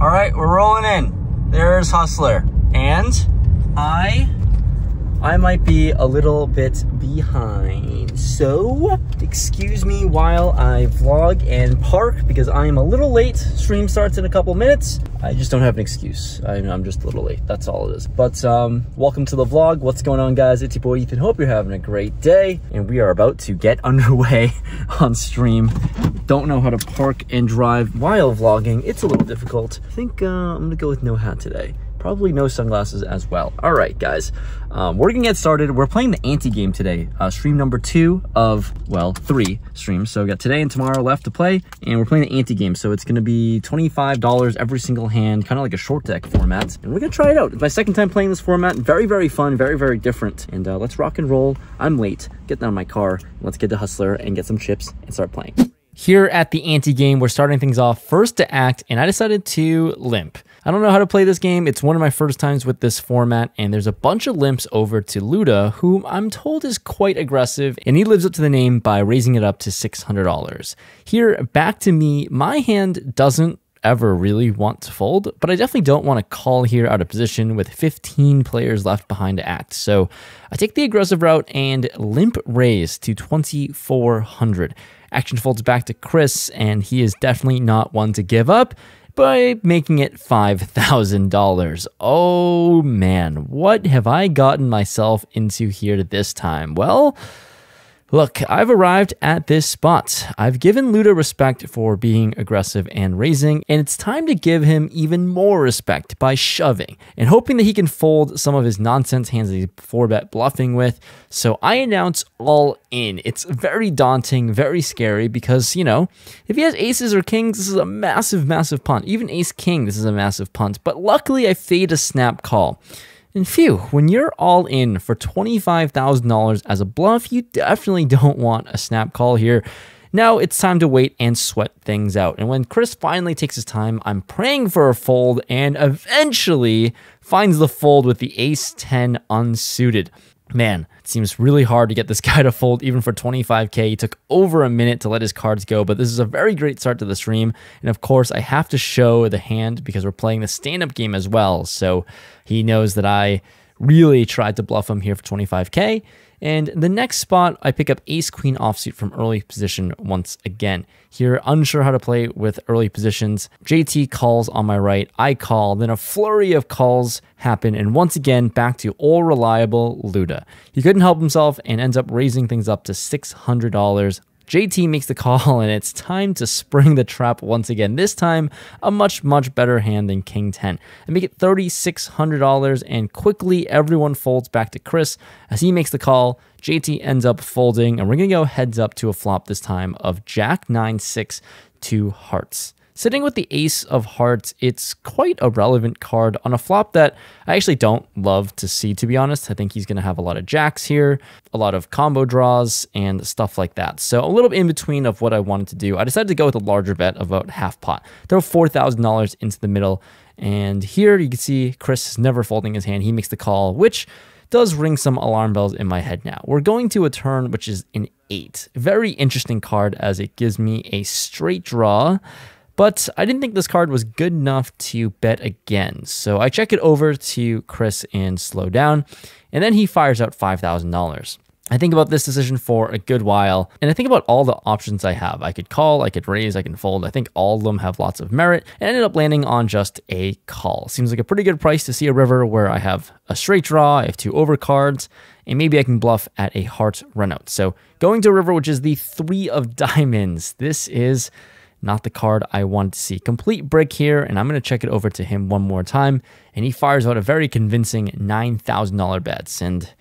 All right, we're rolling in. There's Hustler. And I I might be a little bit behind. So, excuse me while I vlog and park because I am a little late. Stream starts in a couple minutes. I just don't have an excuse. I'm just a little late. That's all it is. But um, welcome to the vlog. What's going on, guys? It's your boy Ethan. Hope you're having a great day. And we are about to get underway on stream. Don't know how to park and drive while vlogging. It's a little difficult. I think uh, I'm to go with no hat today probably no sunglasses as well. All right, guys, um, we're gonna get started. We're playing the ante-game today, uh, stream number two of, well, three streams. So we got today and tomorrow left to play, and we're playing the ante-game. So it's gonna be $25 every single hand, kind of like a short deck format. And we're gonna try it out. It's my second time playing this format. Very, very fun, very, very different. And uh, let's rock and roll. I'm late. Get down my car. Let's get to Hustler and get some chips and start playing. Here at the ante-game, we're starting things off first to act, and I decided to limp. I don't know how to play this game. It's one of my first times with this format, and there's a bunch of limps over to Luda, who I'm told is quite aggressive, and he lives up to the name by raising it up to $600. Here, back to me, my hand doesn't ever really want to fold, but I definitely don't want to call here out of position with 15 players left behind to act. So I take the aggressive route and limp raise to 2400. Action folds back to Chris, and he is definitely not one to give up by making it $5,000. Oh man, what have I gotten myself into here this time? Well, Look, I've arrived at this spot. I've given Luda respect for being aggressive and raising, and it's time to give him even more respect by shoving and hoping that he can fold some of his nonsense hands that he's 4-bet bluffing with. So I announce all in. It's very daunting, very scary because, you know, if he has aces or kings, this is a massive, massive punt. Even ace-king, this is a massive punt. But luckily, I fade a snap call. And phew, when you're all in for $25,000 as a bluff, you definitely don't want a snap call here. Now it's time to wait and sweat things out. And when Chris finally takes his time, I'm praying for a fold and eventually finds the fold with the ace 10 unsuited. Man, it seems really hard to get this guy to fold even for 25k. He took over a minute to let his cards go, but this is a very great start to the stream. And of course, I have to show the hand because we're playing the stand-up game as well. So he knows that I really tried to bluff him here for 25k. And the next spot, I pick up ace queen offsuit from early position once again. Here, unsure how to play with early positions. JT calls on my right, I call, then a flurry of calls happen, and once again, back to all reliable Luda. He couldn't help himself and ends up raising things up to $600 JT makes the call, and it's time to spring the trap once again. This time, a much, much better hand than King 10. And make it $3,600, and quickly everyone folds back to Chris as he makes the call. JT ends up folding, and we're going to go heads up to a flop this time of Jack 9 6 2 hearts. Sitting with the Ace of Hearts, it's quite a relevant card on a flop that I actually don't love to see, to be honest. I think he's going to have a lot of jacks here, a lot of combo draws, and stuff like that. So a little bit in between of what I wanted to do. I decided to go with a larger bet of about half pot. Throw $4,000 into the middle. And here you can see Chris is never folding his hand. He makes the call, which does ring some alarm bells in my head now. We're going to a turn which is an 8. Very interesting card as it gives me a straight draw but I didn't think this card was good enough to bet again. So I check it over to Chris and slow down, and then he fires out $5,000. I think about this decision for a good while, and I think about all the options I have. I could call, I could raise, I can fold. I think all of them have lots of merit, and I ended up landing on just a call. Seems like a pretty good price to see a river where I have a straight draw, I have two overcards, and maybe I can bluff at a heart runout. So going to a river, which is the three of diamonds. This is not the card I want to see. Complete brick here, and I'm going to check it over to him one more time, and he fires out a very convincing $9,000 bets. And,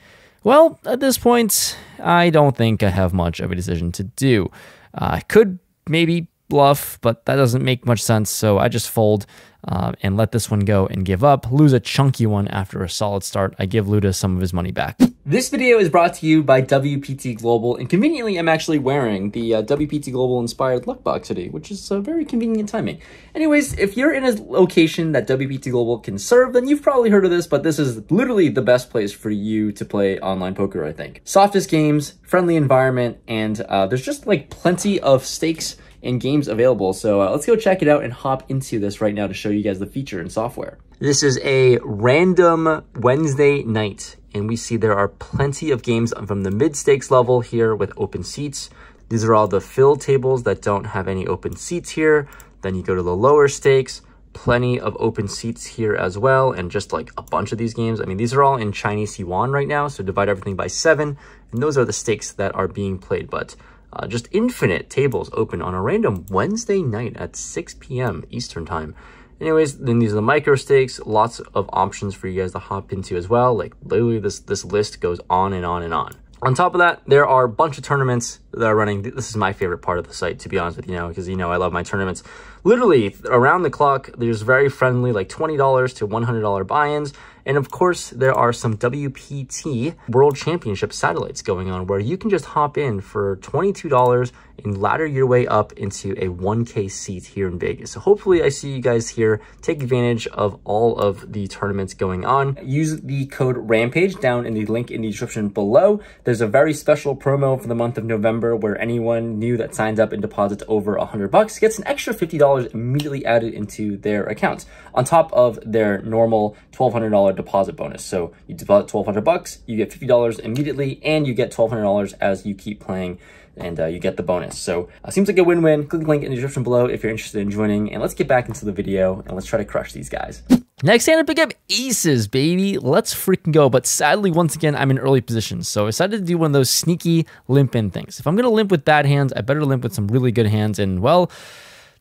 well, at this point, I don't think I have much of a decision to do. Uh, I could maybe bluff, but that doesn't make much sense, so I just fold uh, and let this one go and give up. Lose a chunky one after a solid start. I give Luda some of his money back. This video is brought to you by WPT Global, and conveniently, I'm actually wearing the uh, WPT Global inspired luck box today, which is uh, very convenient timing. Anyways, if you're in a location that WPT Global can serve, then you've probably heard of this, but this is literally the best place for you to play online poker, I think. Softest games, friendly environment, and uh, there's just like plenty of stakes and games available. So uh, let's go check it out and hop into this right now to show you guys the feature and software. This is a random Wednesday night, and we see there are plenty of games from the mid-stakes level here with open seats. These are all the fill tables that don't have any open seats here. Then you go to the lower stakes, plenty of open seats here as well, and just like a bunch of these games. I mean, these are all in Chinese yuan right now, so divide everything by seven, and those are the stakes that are being played. But uh, just infinite tables open on a random Wednesday night at 6 p.m. Eastern Time. Anyways, then these are the micro stakes, lots of options for you guys to hop into as well. Like literally this, this list goes on and on and on. On top of that, there are a bunch of tournaments that are running. This is my favorite part of the site, to be honest with you now, because you know I love my tournaments. Literally, around the clock, there's very friendly, like $20 to $100 buy-ins. And of course, there are some WPT World Championship satellites going on where you can just hop in for $22 and ladder your way up into a 1K seat here in Vegas. So hopefully I see you guys here. Take advantage of all of the tournaments going on. Use the code RAMPAGE down in the link in the description below. There's a very special promo for the month of November where anyone new that signs up and deposits over 100 bucks gets an extra $50 immediately added into their account on top of their normal $1,200 deposit bonus. So you deposit 1200 bucks, you get $50 immediately, and you get $1,200 as you keep playing and uh, you get the bonus. So uh, seems like a win-win. Click the link in the description below if you're interested in joining. And let's get back into the video and let's try to crush these guys. Next hand to pick up aces, baby. Let's freaking go. But sadly, once again, I'm in early position. So I decided to do one of those sneaky limp in things. If I'm going to limp with bad hands, I better limp with some really good hands. And well,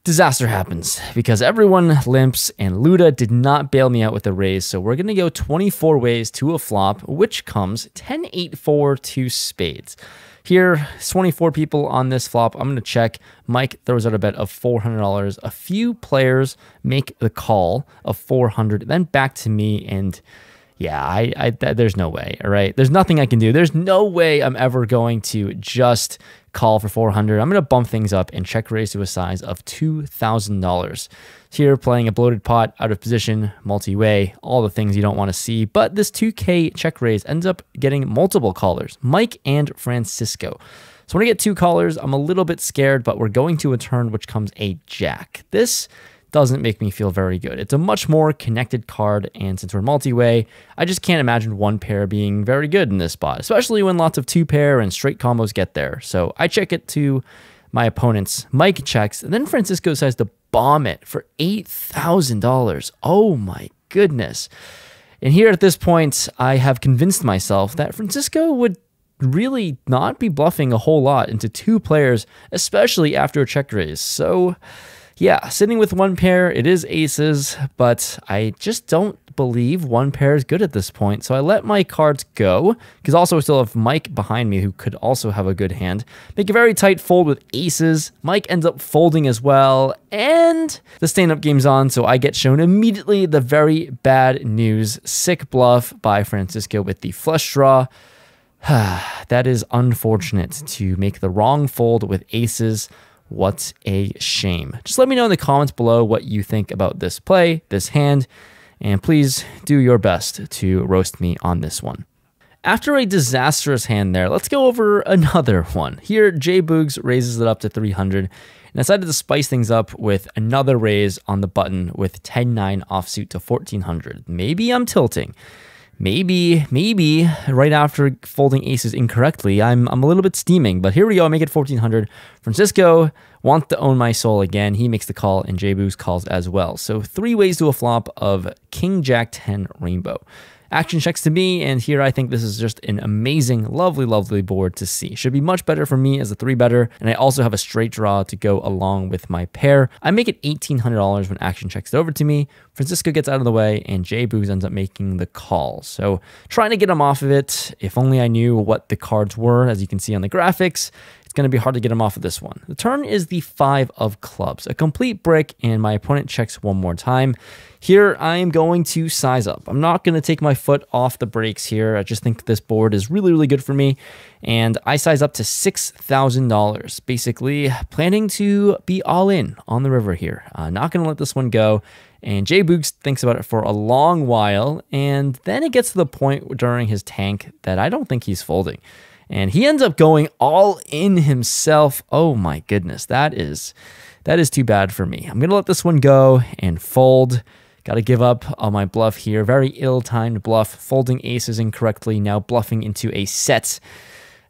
disaster happens because everyone limps and Luda did not bail me out with a raise. So we're going to go 24 ways to a flop, which comes 10, 8, 4 to spades. Here, 24 people on this flop. I'm going to check. Mike throws out a bet of $400. A few players make the call of 400, then back to me and yeah, I, I there's no way. All right, there's nothing I can do. There's no way I'm ever going to just call for 400. I'm going to bump things up and check raise to a size of $2,000. Here, playing a bloated pot, out of position, multi-way, all the things you don't want to see. But this 2K check raise ends up getting multiple callers, Mike and Francisco. So when I get two callers, I'm a little bit scared, but we're going to a turn which comes a jack. This doesn't make me feel very good. It's a much more connected card, and since we're multi-way, I just can't imagine one pair being very good in this spot, especially when lots of two pair and straight combos get there. So I check it to my opponents. Mike checks, and then Francisco decides to bomb it for $8,000. Oh my goodness. And here at this point, I have convinced myself that Francisco would really not be bluffing a whole lot into two players, especially after a check raise. So yeah, sitting with one pair, it is aces, but I just don't believe one pair is good at this point. So I let my cards go, because also I still have Mike behind me who could also have a good hand. Make a very tight fold with aces. Mike ends up folding as well, and the stand-up game's on, so I get shown immediately the very bad news. Sick bluff by Francisco with the flush draw. that is unfortunate to make the wrong fold with aces. What a shame. Just let me know in the comments below what you think about this play, this hand, and please do your best to roast me on this one. After a disastrous hand there, let's go over another one. Here, Jay Boogs raises it up to 300 and decided to spice things up with another raise on the button with 10-9 offsuit to 1400. Maybe I'm tilting maybe, maybe right after folding aces incorrectly, I'm, I'm a little bit steaming. But here we go, I make it 1400. Francisco wants to own my soul again. He makes the call, and J Boogs calls as well. So three ways to a flop of King Jack 10 Rainbow. Action checks to me, and here I think this is just an amazing, lovely, lovely board to see. Should be much better for me as a three better, and I also have a straight draw to go along with my pair. I make it $1,800 when action checks it over to me. Francisco gets out of the way, and Jay Boogs ends up making the call. So trying to get him off of it. If only I knew what the cards were, as you can see on the graphics going to be hard to get him off of this one. The turn is the five of clubs, a complete brick, and my opponent checks one more time. Here, I am going to size up. I'm not going to take my foot off the brakes here. I just think this board is really, really good for me. And I size up to $6,000, basically planning to be all in on the river here. Uh, not going to let this one go. And Jay Boogs thinks about it for a long while, and then it gets to the point during his tank that I don't think he's folding. And he ends up going all in himself. Oh my goodness, that is that is too bad for me. I'm gonna let this one go and fold. Got to give up on my bluff here. Very ill-timed bluff, folding aces incorrectly, now bluffing into a set.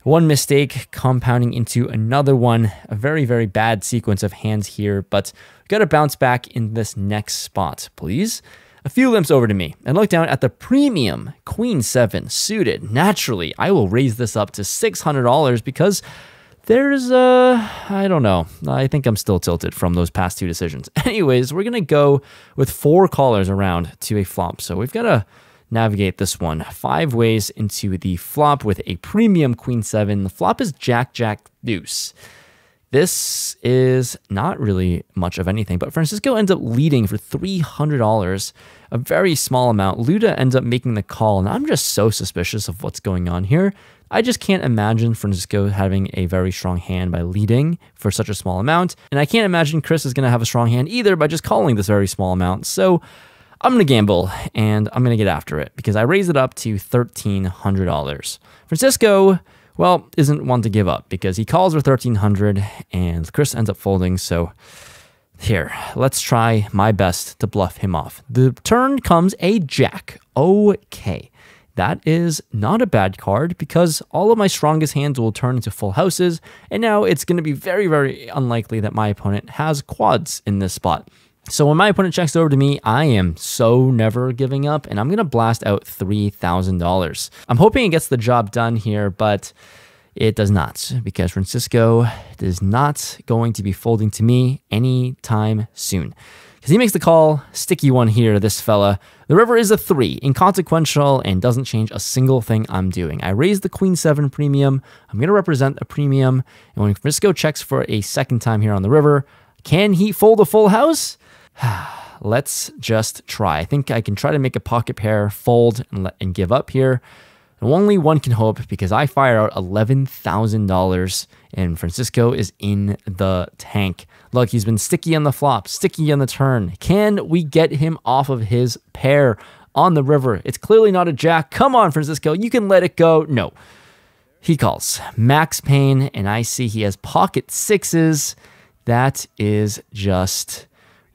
One mistake compounding into another one. A very, very bad sequence of hands here, but got to bounce back in this next spot, please. A few limps over to me and look down at the premium Queen 7 suited. Naturally, I will raise this up to $600 because there's, uh, I don't know. I think I'm still tilted from those past two decisions. Anyways, we're going to go with four callers around to a flop. So we've got to navigate this one five ways into the flop with a premium Queen 7. The flop is Jack, Jack, Deuce. This is not really much of anything, but Francisco ends up leading for $300, a very small amount. Luda ends up making the call, and I'm just so suspicious of what's going on here. I just can't imagine Francisco having a very strong hand by leading for such a small amount, and I can't imagine Chris is going to have a strong hand either by just calling this very small amount. So I'm going to gamble, and I'm going to get after it because I raise it up to $1,300. Francisco well, isn't one to give up because he calls for 1300 and Chris ends up folding. So here, let's try my best to bluff him off. The turn comes a jack. Okay. That is not a bad card because all of my strongest hands will turn into full houses, and now it's going to be very, very unlikely that my opponent has quads in this spot. So when my opponent checks over to me, I am so never giving up, and I'm going to blast out $3,000. I'm hoping it gets the job done here, but it does not, because Francisco is not going to be folding to me anytime soon. Because he makes the call, sticky one here, this fella. The river is a three, inconsequential, and doesn't change a single thing I'm doing. I raise the queen seven premium. I'm going to represent a premium. And when Francisco checks for a second time here on the river, can he fold a full house? Let's just try. I think I can try to make a pocket pair, fold, and, let, and give up here. And only one can hope because I fire out $11,000 and Francisco is in the tank. Look, he's been sticky on the flop, sticky on the turn. Can we get him off of his pair on the river? It's clearly not a jack. Come on, Francisco, you can let it go. No. He calls Max Payne, and I see he has pocket sixes. That is just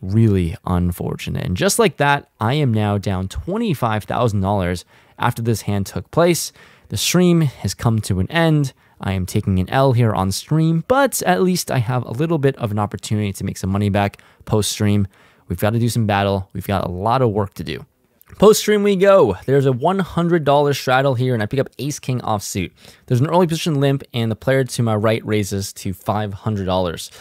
really unfortunate. And just like that, I am now down $25,000 after this hand took place. The stream has come to an end. I am taking an L here on stream, but at least I have a little bit of an opportunity to make some money back post stream. We've got to do some battle. We've got a lot of work to do. Post stream we go. There's a $100 straddle here, and I pick up Ace King offsuit. There's an early position limp, and the player to my right raises to $500.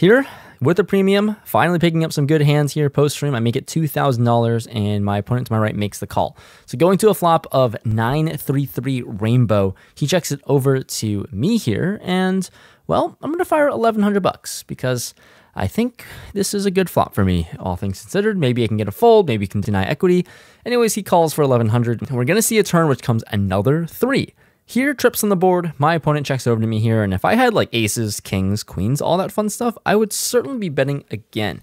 Here, with the premium, finally picking up some good hands here post stream. I make it $2,000 and my opponent to my right makes the call. So going to a flop of 933 Rainbow, he checks it over to me here and well, I'm going to fire 1100 bucks because I think this is a good flop for me, all things considered. Maybe I can get a fold, maybe can deny equity. Anyways, he calls for 1100 and we're going to see a turn which comes another 3. Here, trips on the board, my opponent checks over to me here, and if I had like aces, kings, queens, all that fun stuff, I would certainly be betting again.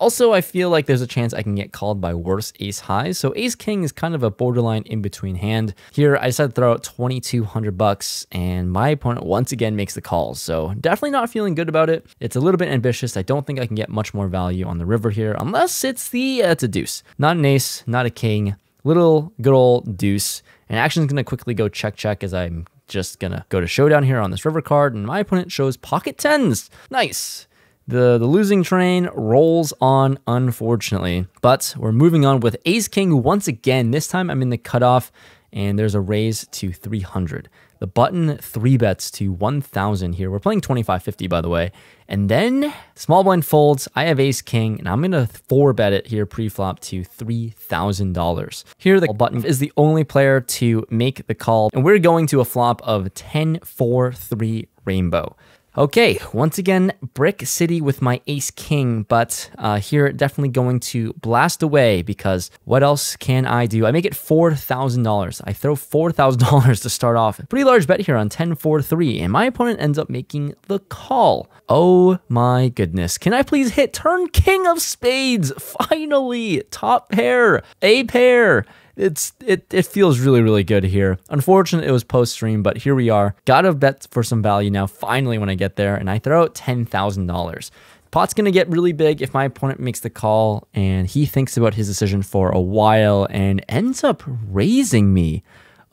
Also, I feel like there's a chance I can get called by worse ace highs, so ace king is kind of a borderline in between hand. Here, I decided to throw out 2200 bucks, and my opponent once again makes the calls, so definitely not feeling good about it. It's a little bit ambitious. I don't think I can get much more value on the river here, unless it's the, uh, it's a deuce. Not an ace, not a king, little good old deuce. And action's to quickly go check check as I'm just to go to showdown here on this river card. And my opponent shows pocket tens. Nice. The, the losing train rolls on, unfortunately. But we're moving on with Ace King once again. This time I'm in the cutoff, and there's a raise to 300. The button three bets to 1,000 here. We're playing 2550, by the way. And then small blind folds. I have ace king, and I'm going to four bet it here pre-flop to $3,000. Here, the button is the only player to make the call, and we're going to a flop of 10 4 3 rainbow. Okay, once again, Brick City with my Ace King, but uh, here definitely going to blast away because what else can I do? I make it $4,000. I throw $4,000 to start off. Pretty large bet here on 10-4-3, and my opponent ends up making the call. Oh my goodness. Can I please hit turn King of Spades? Finally, top pair, a pair. It's it it feels really really good here. Unfortunately, it was post stream, but here we are. Got to bet for some value now. Finally, when I get there, and I throw out ten thousand dollars. Pot's going to get really big if my opponent makes the call and he thinks about his decision for a while and ends up raising me.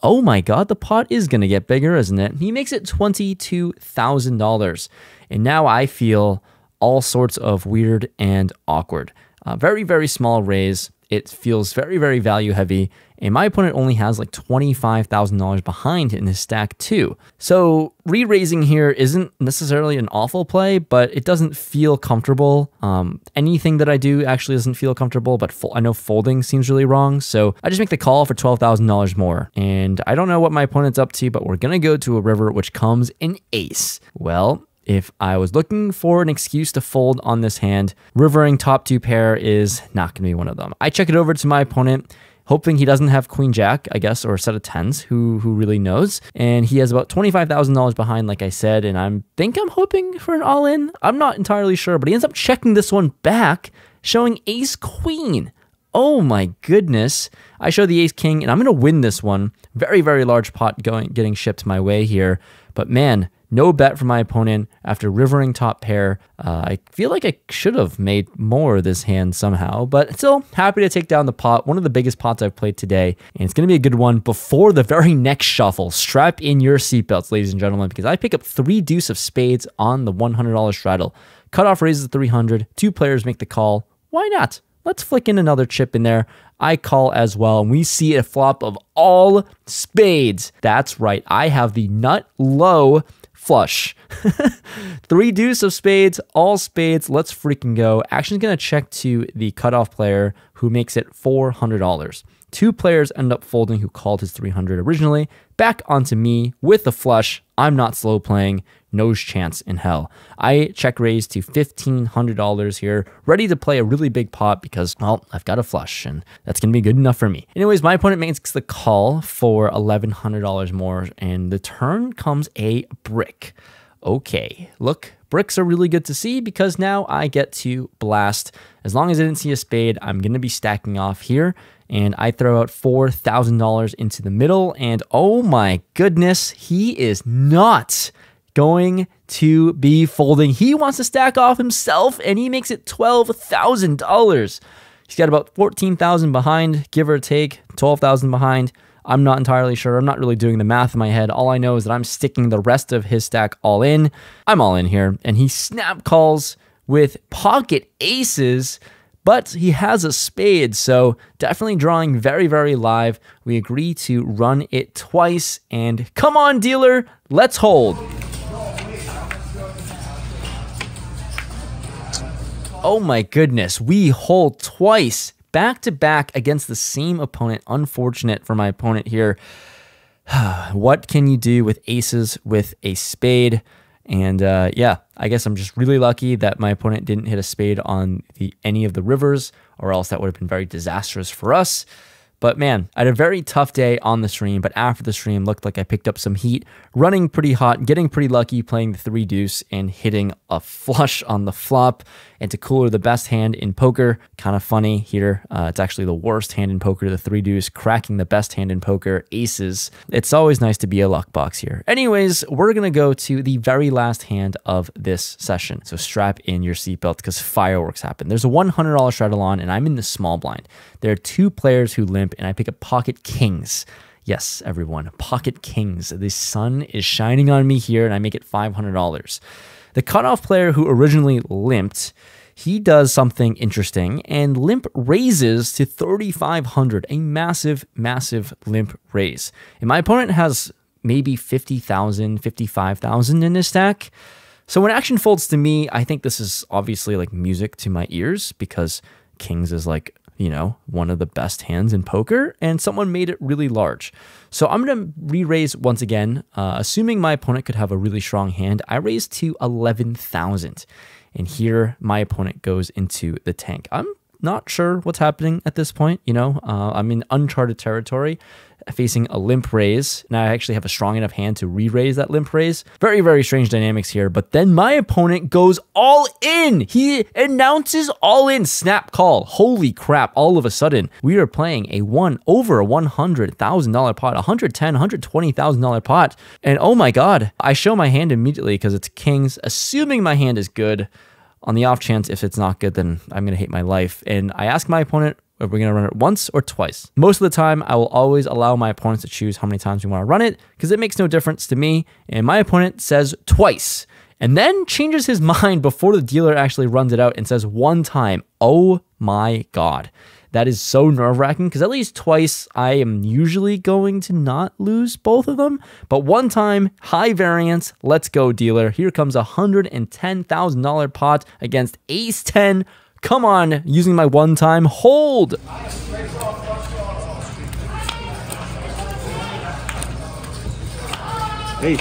Oh my god, the pot is going to get bigger, isn't it? He makes it $22,000. And now I feel all sorts of weird and awkward. Uh, very, very small raise. It feels very, very value heavy. And my opponent only has like $25,000 behind in his stack too. So re-raising here isn't necessarily an awful play, but it doesn't feel comfortable. Um, anything that I do actually doesn't feel comfortable, but I know folding seems really wrong. So I just make the call for $12,000 more. And I don't know what my opponent's up to, but we're going to go to a river which comes in ace. Well, if I was looking for an excuse to fold on this hand, rivering top two pair is not going to be one of them. I check it over to my opponent hoping he doesn't have queen jack, I guess, or a set of tens. Who who really knows? And he has about twenty five thousand dollars behind, like I said, and I'm think I'm hoping for an all in. I'm not entirely sure, but he ends up checking this one back, showing ace queen. Oh my goodness. I show the ace king, and I'm gonna win this one. Very, very large pot going getting shipped my way here. But man, no bet from my opponent after rivering top pair. Uh, I feel like I should have made more of this hand somehow, but still happy to take down the pot. One of the biggest pots I've played today, and it's going to be a good one before the very next shuffle. Strap in your seatbelts, ladies and gentlemen, because I pick up three deuce of spades on the $100 straddle. Cutoff raises 300. Two players make the call. Why not? Let's flick in another chip in there. I call as well, and we see a flop of all spades. That's right. I have the nut low flush. Three deuce of spades, all spades. Let's freaking go. Action's going to check to the cutoff player who makes it $400. Two players end up folding who called his 300 originally. Back onto me with a flush. I'm not slow playing. No chance in hell. I check raise to $1,500 here, ready to play a really big pot because, well, I've got a flush and that's going to be good enough for me. Anyways, my opponent makes the call for $1,100 more and the turn comes a brick. Okay, look, bricks are really good to see because now I get to blast. As long as I didn't see a spade, I'm going to be stacking off here and I throw out $4,000 into the middle. And oh my goodness, he is not going to be folding. He wants to stack off himself and he makes it $12,000. He's got about 14,000 behind, give or take, 12,000 behind. I'm not entirely sure. I'm not really doing the math in my head. All I know is that I'm sticking the rest of his stack all in. I'm all in here. And he snap calls with pocket aces but he has a spade, so definitely drawing very, very live. We agree to run it twice, and come on, dealer, let's hold. Oh my goodness, we hold twice back to back against the same opponent. Unfortunate for my opponent here. what can you do with aces with a spade? And uh, yeah, I guess I'm just really lucky that my opponent didn't hit a spade on the any of the rivers, or else that would have been very disastrous for us. But man, I had a very tough day on the stream, but after the stream, looked like I picked up some heat, running pretty hot, getting pretty lucky, playing the three deuce, and hitting a flush on the flop. And to cooler, the best hand in poker. Kind of funny here. Uh, it's actually the worst hand in poker, the three deuce, cracking the best hand in poker, aces. It's always nice to be a luck box here. Anyways, we're going to go to the very last hand of this session. So strap in your seatbelt because fireworks happen. There's a $100 straddle on, and I'm in the small blind. There are two players who limp, and I pick up pocket kings. Yes, everyone, pocket kings. The sun is shining on me here, and I make it $500. The cutoff player who originally limped, he does something interesting and limp raises to 3,500, a massive, massive limp raise. And my opponent has maybe 50,000, 55,000 in his stack. So when action folds to me, I think this is obviously like music to my ears because kings is like you know, one of the best hands in poker, and someone made it really large. So I'm going to re-raise once again, uh, assuming my opponent could have a really strong hand. I raise to 11,000, and here my opponent goes into the tank. I'm not sure what's happening at this point. You know, uh, I'm in uncharted territory facing a limp raise, and I actually have a strong enough hand to re-raise that limp raise. Very, very strange dynamics here. But then my opponent goes all in. He announces all in snap call. Holy crap! All of a sudden, we are playing a one over a one hundred thousand dollar pot, 110, 120 thousand dollar pot, and oh my god! I show my hand immediately because it's kings, assuming my hand is good. On the off chance, if it's not good, then I'm going to hate my life. And I ask my opponent, are we going to run it once or twice? Most of the time, I will always allow my opponents to choose how many times we want to run it because it makes no difference to me. And my opponent says twice and then changes his mind before the dealer actually runs it out and says one time. Oh my God. That is so nerve wracking because at least twice I am usually going to not lose both of them. But one time, high variance, let's go, dealer. Here comes a $110,000 pot against ace 10 Come on, using my one time hold. Hey.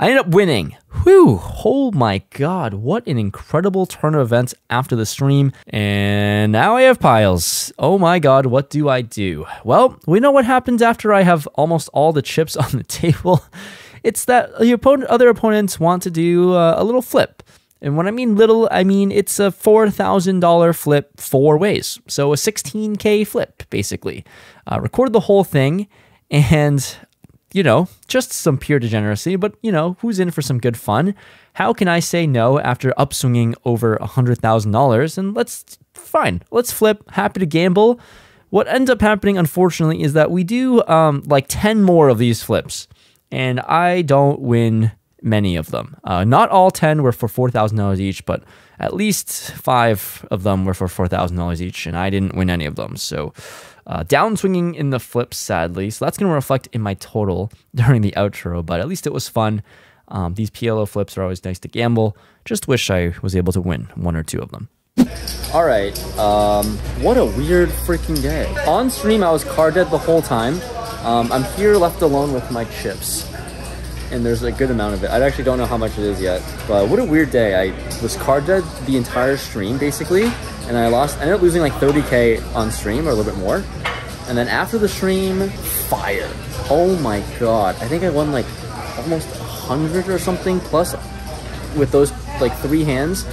I ended up winning. Whew, oh my god, what an incredible turn of events after the stream. And now I have piles. Oh my god, what do I do? Well, we know what happens after I have almost all the chips on the table. It's that the opponent, other opponents want to do uh, a little flip. And when I mean little, I mean it's a $4,000 flip four ways. So a 16K flip, basically. Uh, record the whole thing and, you know, just some pure degeneracy, but, you know, who's in for some good fun? How can I say no after upswinging over $100,000? And let's, fine, let's flip, happy to gamble. What ends up happening, unfortunately, is that we do um, like 10 more of these flips, and I don't win many of them. Uh, not all 10 were for $4,000 each, but at least five of them were for $4,000 each, and I didn't win any of them. So uh, downswinging in the flips, sadly. So that's going to reflect in my total during the outro, but at least it was fun. Um, these PLO flips are always nice to gamble. Just wish I was able to win one or two of them. All right, um, what a weird freaking day. On stream, I was card dead the whole time. Um, I'm here left alone with my chips and there's a good amount of it. I actually don't know how much it is yet, but what a weird day. I was card dead the entire stream basically, and I lost. I ended up losing like 30k on stream or a little bit more, and then after the stream, fire. Oh my god! I think I won like almost 100 or something plus with those like three hands.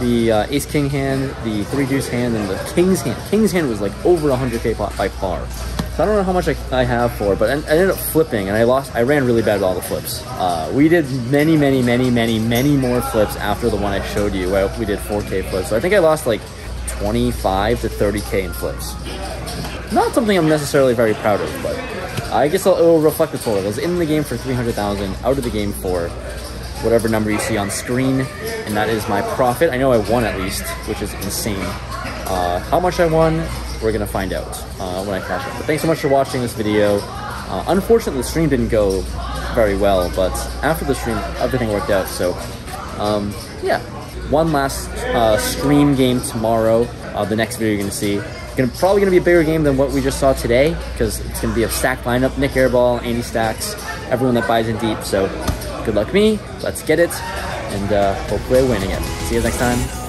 The uh, ace king hand, the three deuce hand, and the king's hand. King's hand was like over 100k pot by far. So I don't know how much I, I have for, but I, I, ended up flipping and I lost. I ran really bad with all the flips. Uh, we did many, many, many, many, many more flips after the one I showed you. Where we did 4K flips. So I think I lost like 25 to 30K in flips. Not something I'm necessarily very proud of, but I guess I'll, it will reflect the total. I was in the game for 300,000, out of the game for whatever number you see on screen, and that is my profit. I know I won at least, which is insane. Uh, how much I won, we're gonna find out uh, when I cash out. But thanks so much for watching this video. Uh, unfortunately, the stream didn't go very well, but after the stream, everything worked out. So, um, yeah, one last uh, stream game tomorrow. Uh, the next video you're gonna see. Gonna, probably gonna be a bigger game than what we just saw today because it's gonna be a stack lineup. Nick Airball, Andy Stacks, everyone that buys in deep. So, good luck me. Let's get it, and uh, hopefully I win again. See you next time.